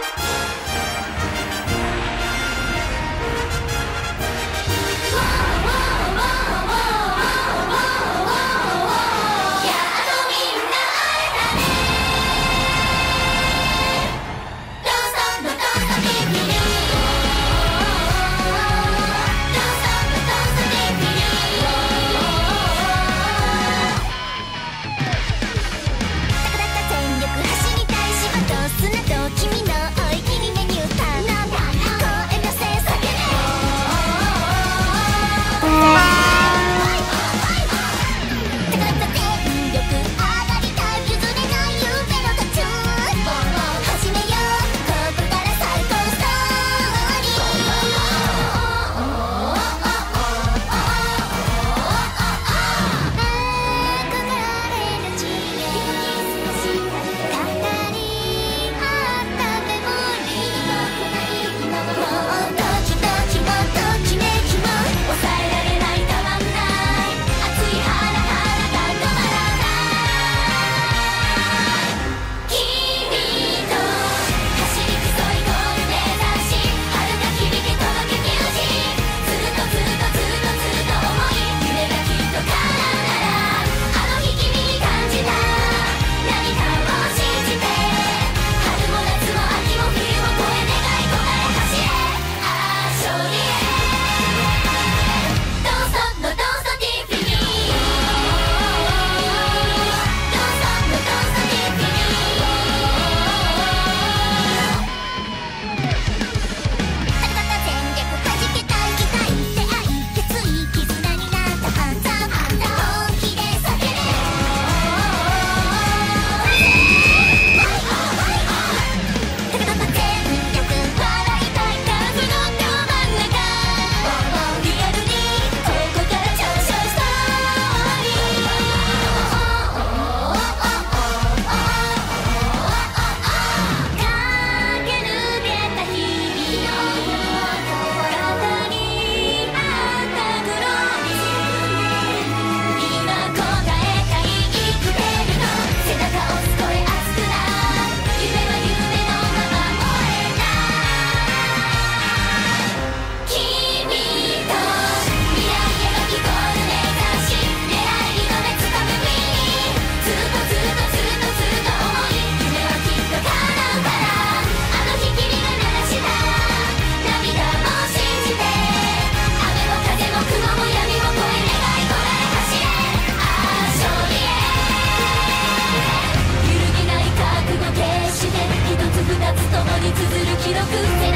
つ Cause